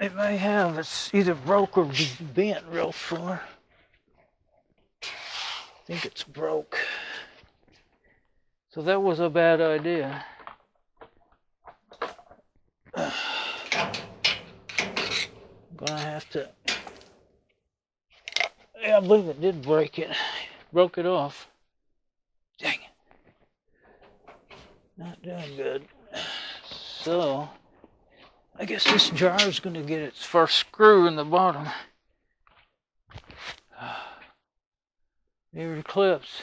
it may have. It's either broke or bent real far. I think it's broke. So that was a bad idea. I'm gonna have to. Yeah, I believe it did break it. Broke it off. Dang it. Not doing good. So, I guess this jar is going to get its first screw in the bottom. The clips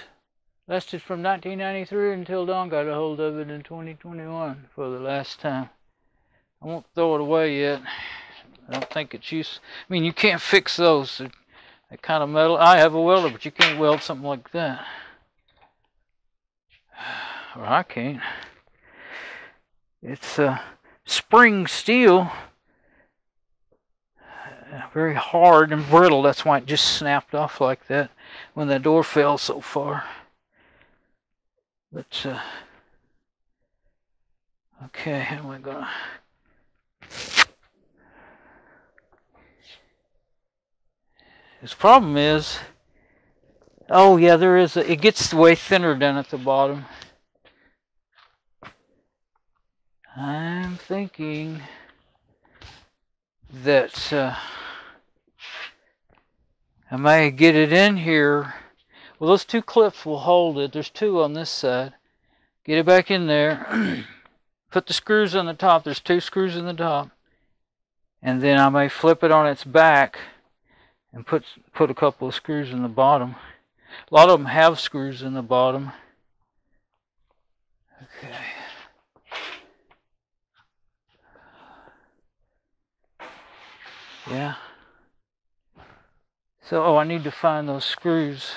lasted from 1993 until Don got a hold of it in 2021 for the last time. I won't throw it away yet. I don't think it's use. I mean, you can't fix those. That kind of metal. I have a welder, but you can't weld something like that. Or I can't. It's uh, spring steel. Very hard and brittle. That's why it just snapped off like that when the door fell so far. But, uh, okay, how am I gonna? His problem is, oh yeah, there is. A, it gets way thinner down at the bottom. I'm thinking that uh, I may get it in here. Well, those two clips will hold it. There's two on this side. Get it back in there. Put the screws on the top. There's two screws in the top. And then I may flip it on its back and put put a couple of screws in the bottom. A lot of them have screws in the bottom. Okay. Yeah. So, oh, I need to find those screws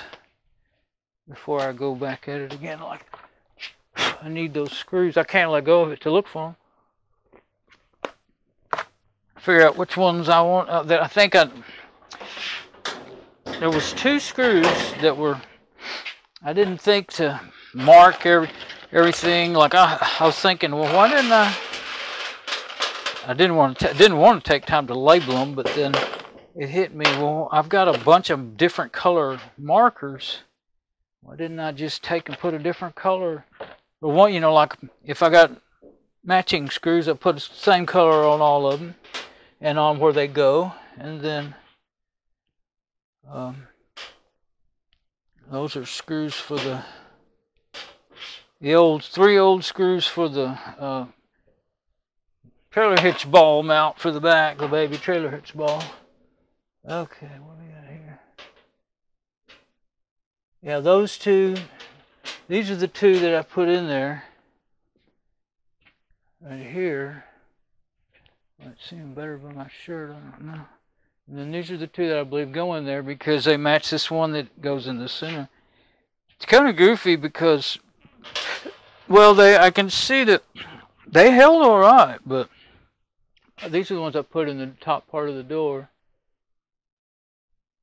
before I go back at it again. Like, I need those screws. I can't let go of it to look for them. Figure out which ones I want. Uh, that I think I there was two screws that were I didn't think to mark every everything like I, I was thinking well why didn't I I didn't want to didn't want to take time to label them but then it hit me well I've got a bunch of different color markers. Why didn't I just take and put a different color? Or one you know like if I got matching screws I put the same color on all of them and on where they go and then um, those are screws for the the old three old screws for the uh, trailer hitch ball mount for the back, the baby trailer hitch ball. Okay, what do we got here? Yeah, those two. These are the two that I put in there. Right here. Might seem better by my shirt. I don't know. And then these are the two that I believe go in there because they match this one that goes in the center. It's kind of goofy because, well, they I can see that they held all right, but these are the ones I put in the top part of the door.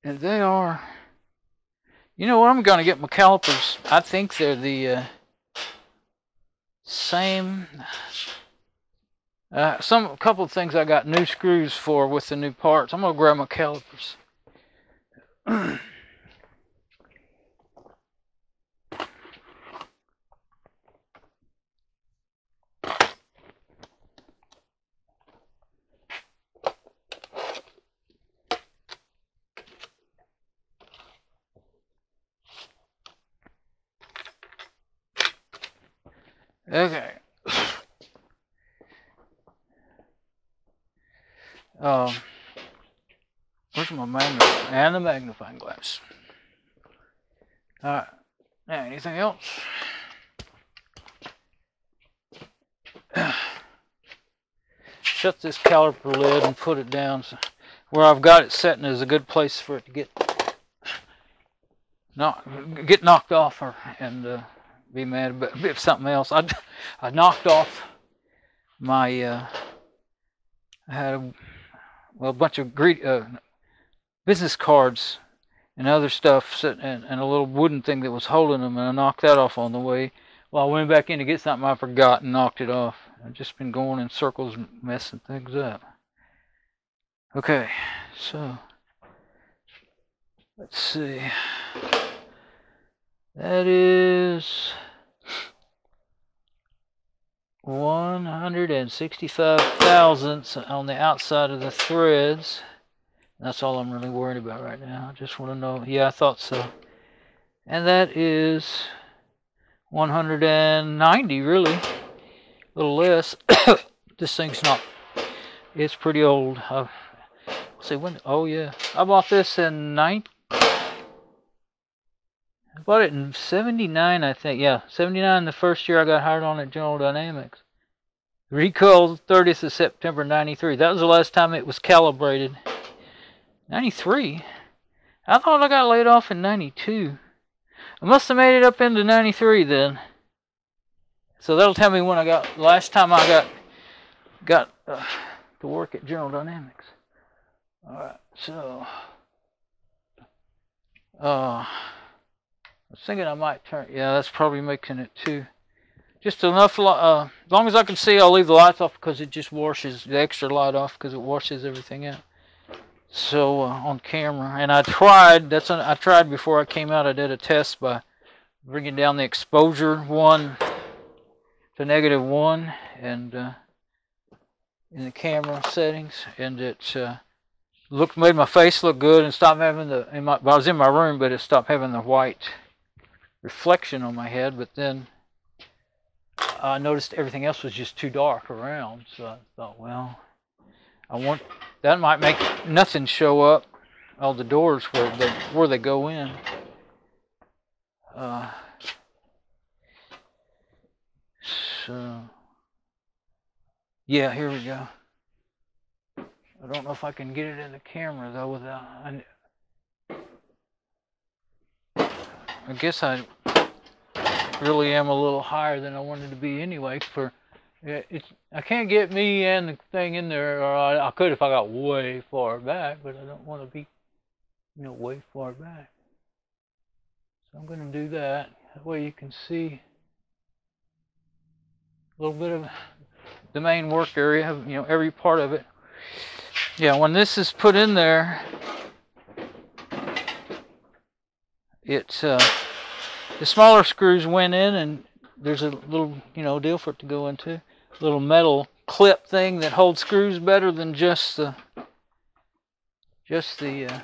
And they are, you know what, I'm going to get my calipers. I think they're the uh, same, uh, some a couple of things I got new screws for with the new parts. I'm gonna grab my calipers. okay. Um, where's my magnifying and the magnifying glass? All right. Anything else? Shut this caliper lid and put it down. So where I've got it setting is a good place for it to get not get knocked off or and uh, be mad about if something else. I I knocked off my uh, I had a well, a bunch of greet, uh, business cards and other stuff and, and a little wooden thing that was holding them, and I knocked that off on the way. Well, I went back in to get something I forgot and knocked it off. I've just been going in circles, messing things up. Okay, so let's see. That is 165 thousandths on the outside of the threads. That's all I'm really worried about right now. I just want to know. Yeah, I thought so. And that is 190, really. A little less. this thing's not. It's pretty old. Uh, see when? Oh yeah, I bought this in nine. Bought it in 79, I think. Yeah, 79 the first year I got hired on at General Dynamics. Recall 30th of September 93. That was the last time it was calibrated. 93? I thought I got laid off in 92. I must have made it up into 93 then. So that'll tell me when I got, last time I got, got uh, to work at General Dynamics. Alright, so, uh, was thinking I might turn, yeah, that's probably making it too. Just enough, uh, as long as I can see, I'll leave the lights off because it just washes the extra light off because it washes everything out. So uh, on camera, and I tried. That's an, I tried before I came out. I did a test by bringing down the exposure one to negative one, and uh, in the camera settings, and it uh, looked made my face look good and stopped having the. In my, I was in my room, but it stopped having the white reflection on my head. But then I noticed everything else was just too dark around. So I thought, well, I want that might make nothing show up. All the doors where they where they go in. Uh, so yeah, here we go. I don't know if I can get it in the camera though without. I, I guess I really am a little higher than I wanted to be anyway. For it's I can't get me and the thing in there, or I, I could if I got way far back, but I don't want to be, you know, way far back. So I'm going to do that. That way you can see a little bit of the main work area, you know, every part of it. Yeah, when this is put in there, it's uh, the smaller screws went in and there's a little, you know, deal for it to go into. Little metal clip thing that holds screws better than just the just the uh,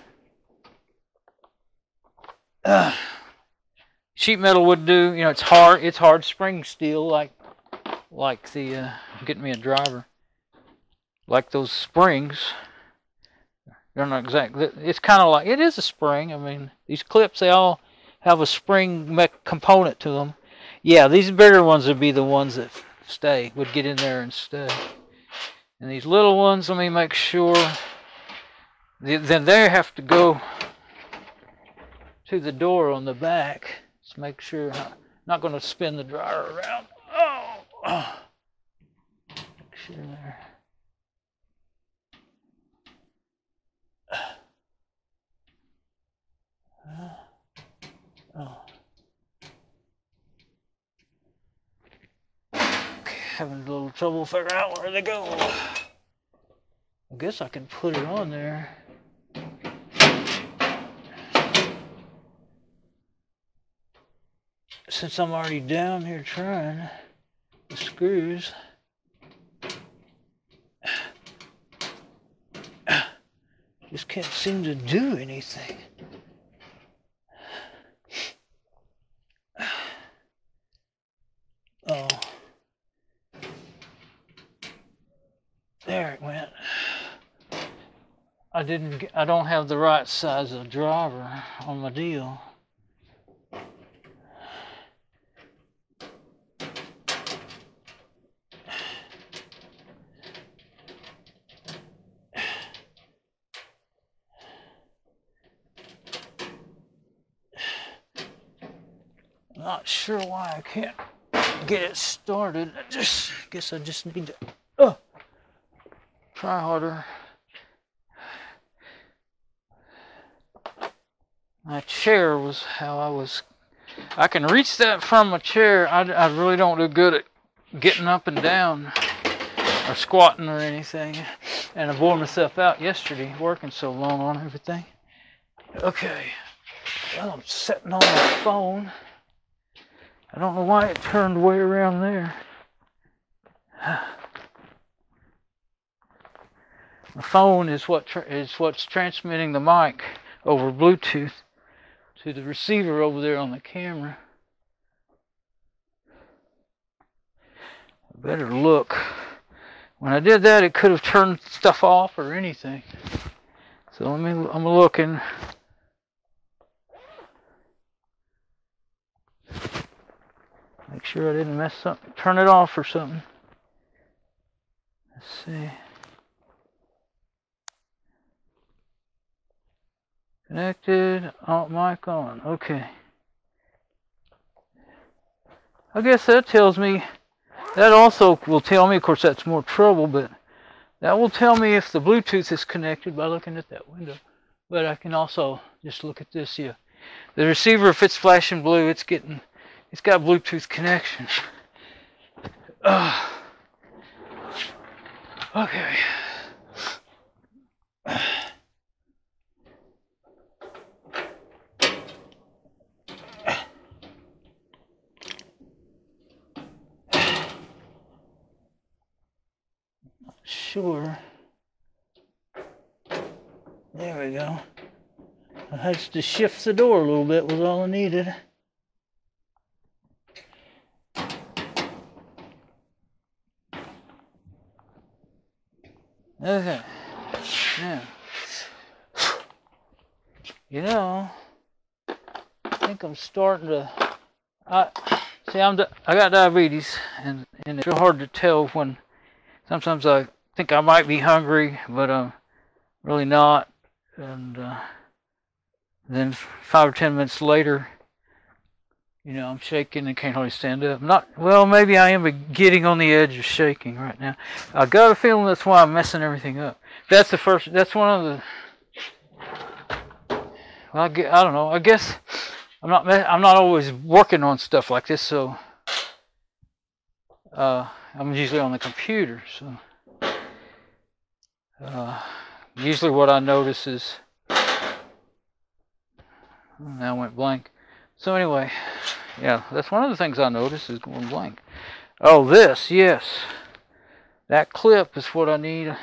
uh, sheet metal would do. You know, it's hard. It's hard spring steel, like like the uh, getting me a driver, like those springs. Not exactly. It's kind of like it is a spring. I mean, these clips they all have a spring component to them. Yeah, these bigger ones would be the ones that stay, would get in there and stay. And these little ones, let me make sure, then they have to go to the door on the back. Let's make sure, I'm not going to spin the dryer around. Oh. Make sure there. Oh. Having a little trouble figuring out where they go. I guess I can put it on there. Since I'm already down here trying the screws. Just can't seem to do anything. Oh. There it went. I didn't. I don't have the right size of driver on my deal. Not sure why I can't get it started. I just guess I just need to. Oh try harder. My chair was how I was. I can reach that from a chair. I, I really don't do good at getting up and down or squatting or anything. And I wore myself out yesterday working so long on everything. Okay. Well, I'm sitting on my phone. I don't know why it turned way around there. My phone is what is what's transmitting the mic over Bluetooth to the receiver over there on the camera. Better look. When I did that, it could have turned stuff off or anything. So let me. I'm looking. Make sure I didn't mess something. Turn it off or something. Let's see. Connected, alt mic on. Okay. I guess that tells me, that also will tell me, of course that's more trouble, but that will tell me if the Bluetooth is connected by looking at that window. But I can also just look at this here. The receiver, if it's flashing blue, it's getting, it's got Bluetooth connection. Uh, okay. Sure. There we go. I had to shift the door a little bit was all I needed. Okay. Now, you know, I think I'm starting to. I see. I'm. I got diabetes, and and it's real hard to tell when. Sometimes I think I might be hungry, but I'm really not. And uh, then five or ten minutes later, you know, I'm shaking and can't hardly stand up. Not well, maybe I am getting on the edge of shaking right now. I got a feeling that's why I'm messing everything up. That's the first. That's one of the. Well, I, I don't know. I guess I'm not. I'm not always working on stuff like this, so uh, I'm usually on the computer. So uh, usually, what I notice is now went blank. So anyway, yeah, that's one of the things I notice is going blank. Oh, this, yes. That clip is what I need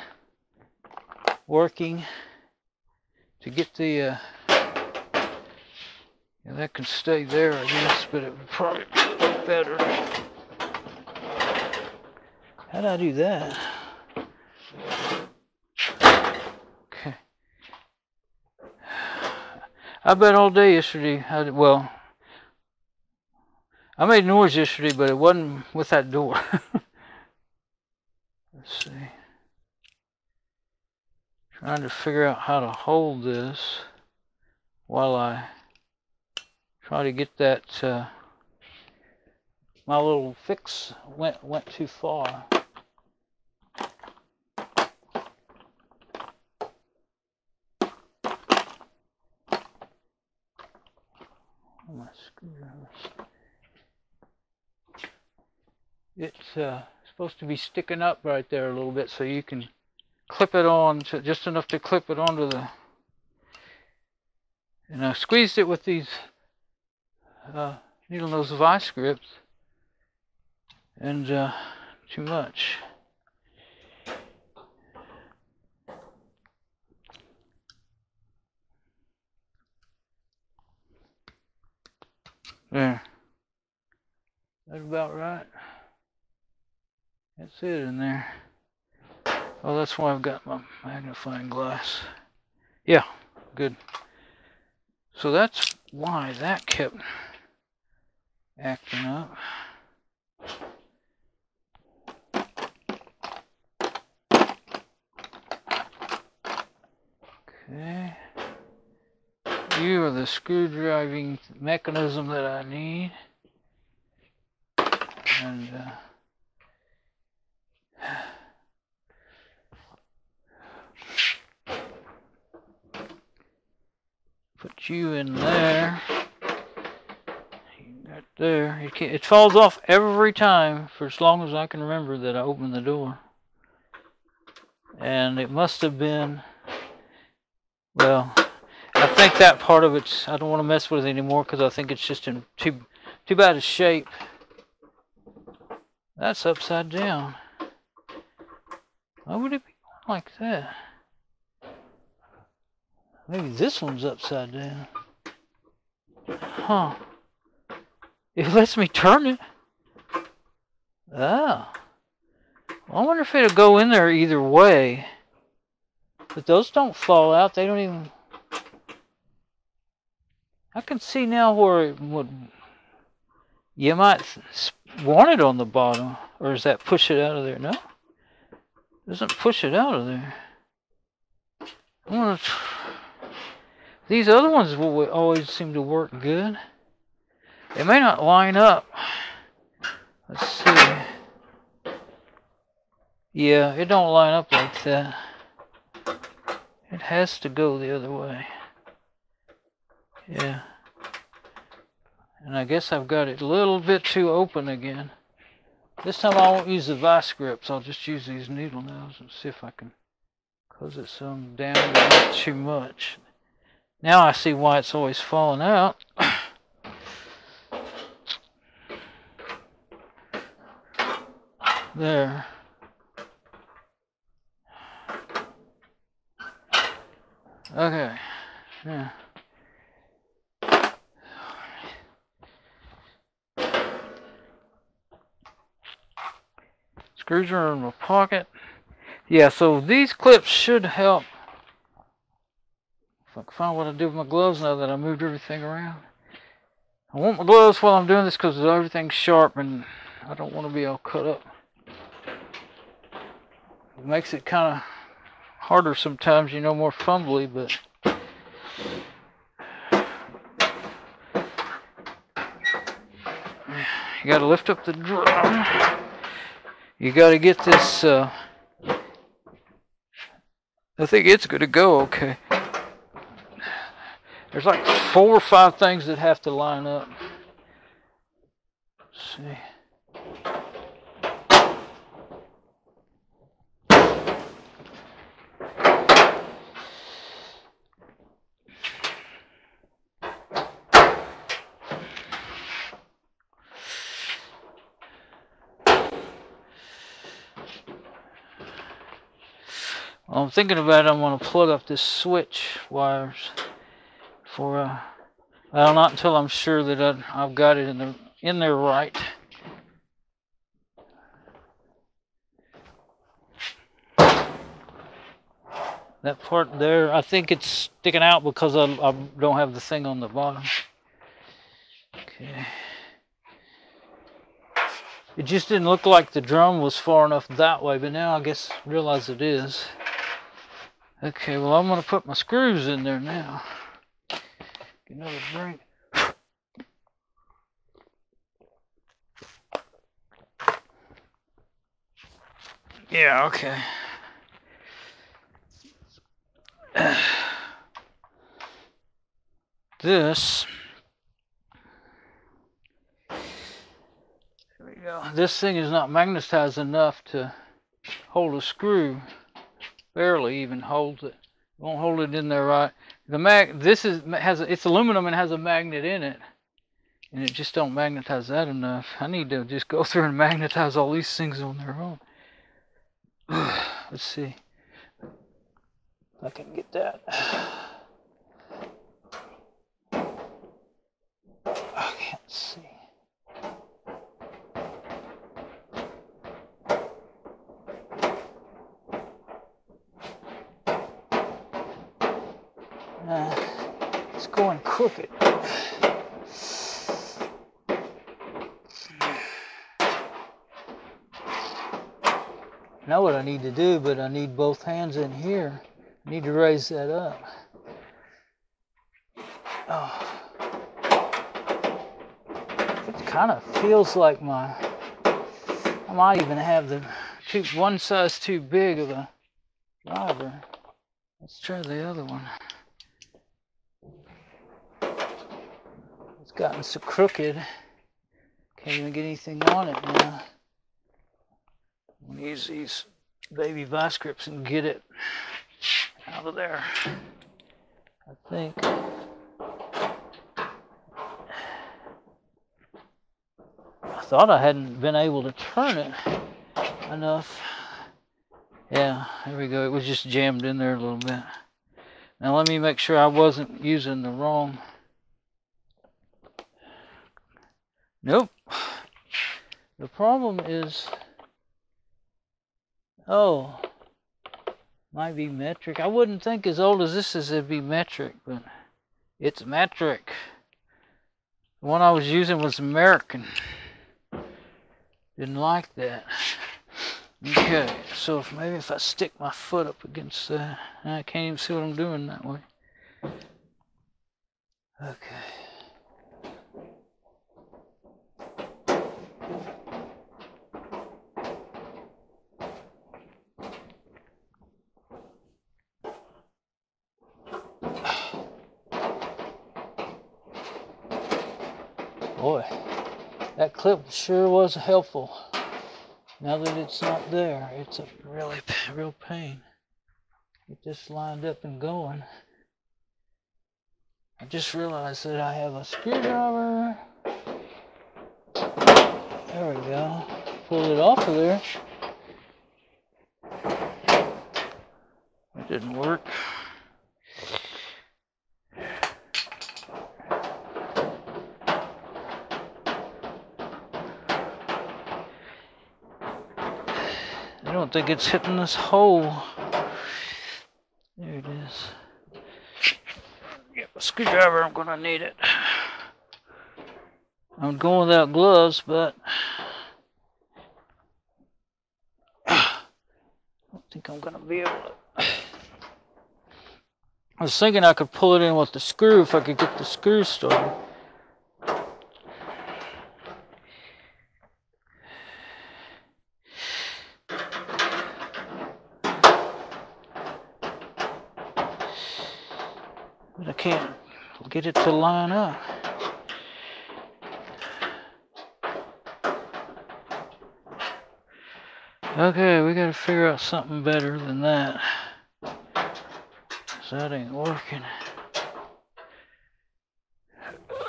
working to get the, uh, yeah, that can stay there, I guess, but it would probably look better. How do I do that? Okay. I bet all day yesterday. I, well, I made noise yesterday, but it wasn't with that door. Let's see. Trying to figure out how to hold this while I try to get that. Uh, my little fix went went too far. my screwdriver it's uh, supposed to be sticking up right there a little bit so you can clip it on to, just enough to clip it onto the and I squeezed it with these uh, needle nose vice grips. And uh, too much there that's about right that's it in there. Oh, that's why I've got my magnifying glass. Yeah, good. So that's why that kept acting up. Okay. You are the screwdriving mechanism that I need. And uh, You in there. Right there. It, it falls off every time for as long as I can remember that I open the door. and it must have been. Well, I think that part of it's. I don't want to mess with it anymore because I think it's just in too too bad a shape. That's upside down. Why would it be like that? Maybe this one's upside down. Huh. It lets me turn it. Oh. I wonder if it'll go in there either way. But those don't fall out. They don't even... I can see now where it would... You might want it on the bottom. Or does that push it out of there? No. Doesn't push it out of there. I want to... These other ones will always seem to work good. They may not line up. Let's see. Yeah, it don't line up like that. It has to go the other way. Yeah. And I guess I've got it a little bit too open again. This time I won't use the vice grips. I'll just use these needle nails and see if I can close it some down too much. Now I see why it's always falling out. there. Okay. Yeah. Screws are in my pocket. Yeah, so these clips should help Can find what I do with my gloves now that I moved everything around. I want my gloves while I'm doing this because everything's sharp and I don't want to be all cut up. It makes it kind of harder sometimes, you know, more fumbly, but you got to lift up the drum. You got to get this. Uh, I think it's to go okay. There's like four or five things that have to line up. Let's see. I'm thinking about it, I'm going to plug up this switch wires for uh, well not until I'm sure that I, I've got it in the in there right. That part there, I think it's sticking out because I, I don't have the thing on the bottom. Okay. It just didn't look like the drum was far enough that way, but now I guess realize it is. Okay, well I'm going to put my screws in there now. Get another drink. Yeah, okay. This there we go. This thing is not magnetized enough to hold a screw. Barely even holds it. Won't hold it in there right the mag this is has it's aluminum and has a magnet in it. And it just don't magnetize that enough. I need to just go through and magnetize all these things on their own. Let's see. I can get that I can't see Uh, it's going crooked. know what I need to do, but I need both hands in here. I need to raise that up. Oh. It kind of feels like my, I might even have the one size too big of a driver. Let's try the other one. Gotten so crooked. Can't even get anything on it now. I'm use these baby vice grips and get it out of there. I think. I thought I hadn't been able to turn it enough. Yeah, there we go. It was just jammed in there a little bit. Now let me make sure I wasn't using the wrong. Nope. The problem is, oh, might be metric. I wouldn't think as old as this is it'd be metric, but it's metric. The one I was using was American. Didn't like that. Okay, so if maybe if I stick my foot up against that, I can't even see what I'm doing that way. Okay. Boy, that clip sure was helpful. Now that it's not there, it's a really real pain. Get this lined up and going. I just realized that I have a screwdriver. There we go. Pull it off of there. It didn't work. I don't think it's hitting this hole. There it is. Get a screwdriver, I'm gonna need it. I'm going without gloves, but I don't think I'm gonna be able to. I was thinking I could pull it in with the screw if I could get the screw started. But I can't get it to line up. Okay, we gotta figure out something better than that. 'Cause that ain't working.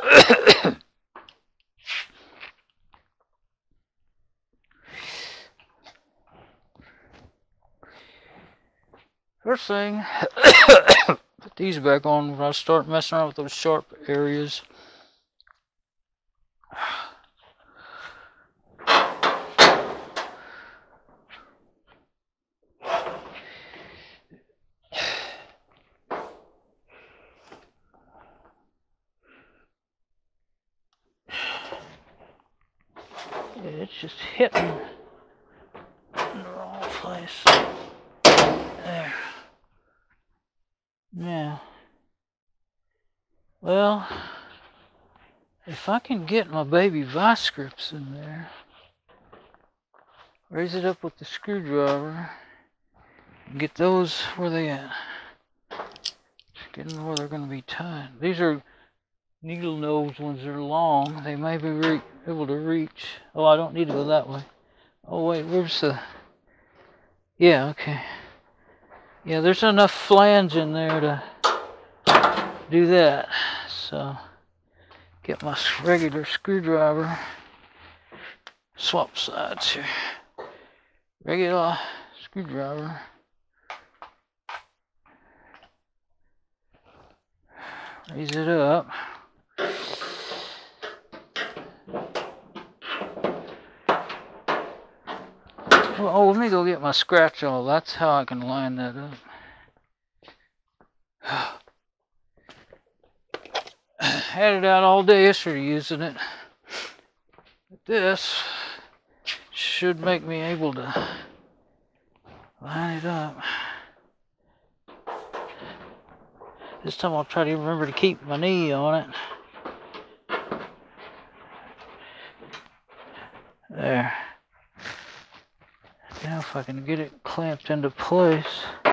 First thing, put these back on when I start messing around with those sharp areas. It's just hitting in the wrong. There. Yeah. Well, if I can get my baby vice grips in there, raise it up with the screwdriver, get those where they at. Get them where they're going to be tied. These are needle nose ones. They're long. They may be able to reach. Oh, I don't need to go that way. Oh wait, where's the? Yeah, okay. Yeah, there's enough flange in there to do that. So, get my regular screwdriver. Swap sides here. Regular screwdriver. Raise it up. Well, oh, let me go get my scratch awl. That's how I can line that up. Had it out all day yesterday using it. This should make me able to line it up. This time I'll try to remember to keep my knee on it. There. If I can get it clamped into place.